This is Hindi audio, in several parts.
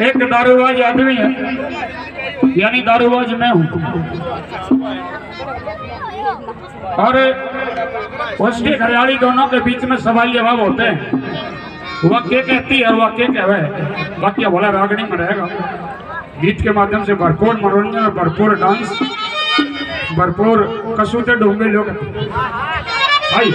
एक दारूबाज आदमी है। यानी दारूबाज मैं हूँ। और उसके घरवाली दोनों के बीच में सवाल जवाब होते हैं। वह क्या कहती है वह क्या कहवे बाकी भला रागनी में रहेगा। गीत के माध्यम से भरपूर मनोरंजन भरपूर डांस, भरपूर कसूते डूँगे लोग। भाई।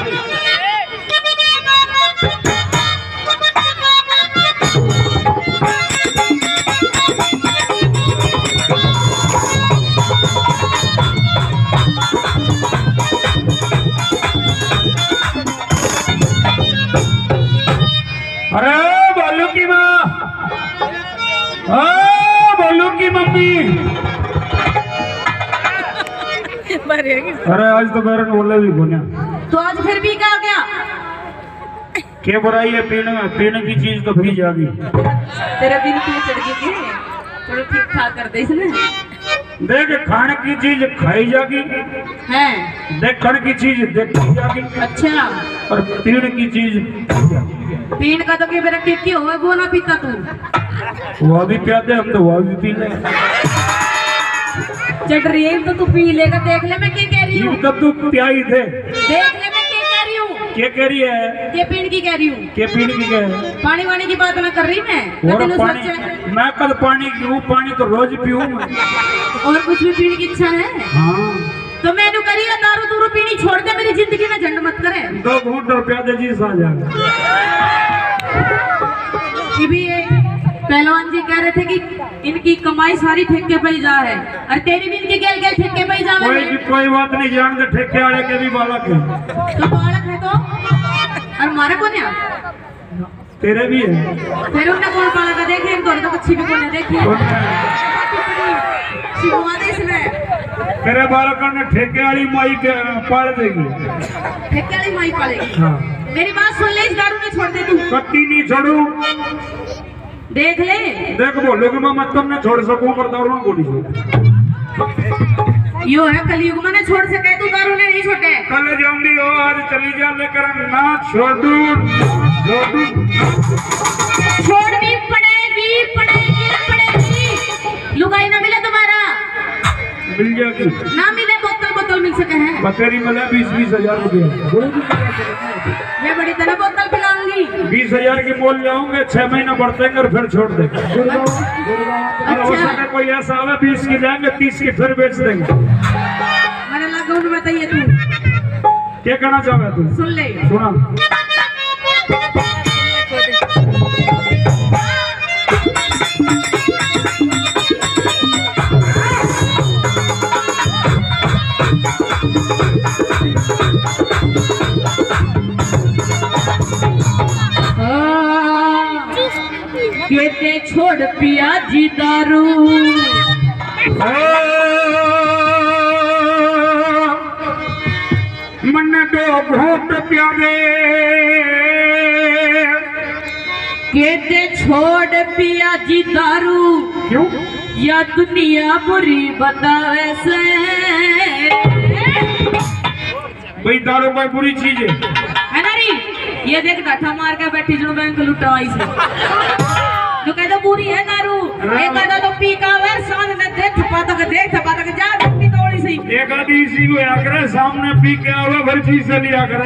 बोलू की माँ। अरे बोलू की मम्मी। अरे आज तो मेरे बोले भी गुना तो आज फिर भी क्या क्या गया? क्या बुराई है? पीने में पीने की चीज़ तो भी जागी तेरा बिल क्यों चढ़ गई थी थोड़ा ठीक ठाक कर दे इसने। देख खाने की चीज़ खाई जागी। हैं। देखने की चीज़ देखी जागी। अच्छा। और पीने की चीज़ पीन का तो के मेरा टिक्की हो वो ना पीता तू? वह भी प्याते हम तो वह भी पी ले। चट रही तो तू पी लेगा देख ले मैं क्या कह रही हूँ। तब तू प्याई थे देख क्या कह रही है? ये पीन की कह रही हूँ। क्या पीने की क्या है? पानी वानी की बात ना कर रही मैं। और पानी मैं कल पानी पीऊँ पानी तो रोज पीऊँ और कुछ भी पीने की इच्छा है? हाँ। तो मैं करी है दारू दूरू पीनी छोड़ दे मेरी ज़िंदगी में झंड मत करे। दो घूट रुपया दे जी भी पहलवान जी कह रहे थे कि इनकी कमाई सारी ठेके पे जा है। और तेरी भी इनकी गेल गेल ठेके पे जा कोई भी कोई बात नहीं जान दे ठेके वाले के भी बालक है। तो बालक है तो? और मारे कौन है? तेरे भी है। फिर उन्हें कौन बालक है? देखे इन तो अच्छी भी कौन है? देखिए दे इसमें। तेरे बालकों ने ठेके वाली माई के पाल देगी। ठेके वाली माई पालेगी। हाँ। मेरी बात सुन ले इस दारू ने छोड़ दे तू। कत्ती नहीं छोड़ू। देख ले। देख बोलो कि मैं मत तुमने छोड़ सकूँ पर दारू नहीं छोड़ यो है कलयुग में छोड़ सके तू दारू ने नहीं छोटे कल जाऊँगी हो आज चली जा लेकर ना छोड़ू छोड़ू छोड़नी पड़ेगी पड़ेगी पड़ेगी। लुगाई ना मिले तुम्हारा मिल जाएगी ना मिले बोतल बोतल मिल सके है। बतेरी मिले बीस बीस हज़ार रुपया। मैं बड़ी तरह बोतल पिलाऊँगी। बीस हज़ार की बोल जाऊँगे छह महीना बढ़ते और फिर छोड़ देंगे। और अच्छा कोई ऐसा आवे बीस की जाएँगे तीस की फिर बेच देंगे। मैंने बताइए तू। क्या कहना चाहे तू? सुन ले। सुना। कहते छोड़ पिया जी दारू। मन दो घूट प्यारे। कहते छोड़ पिया जी दारू। क्यों? या दुनिया बुरी बतावे से। भाई दारू भाई बुरी चीज़ है? ये देख डाठा मार के बैठी जो बैंक लुटाई से। जो कहते बुरी है दारू, ये कहता तो पी का वर सान में दे थपा तक दे थपा तक जा अपनी तोड़ी सही एक आदमी इसी को आकर सामने पी के आवे भर चीज़ से लिया करे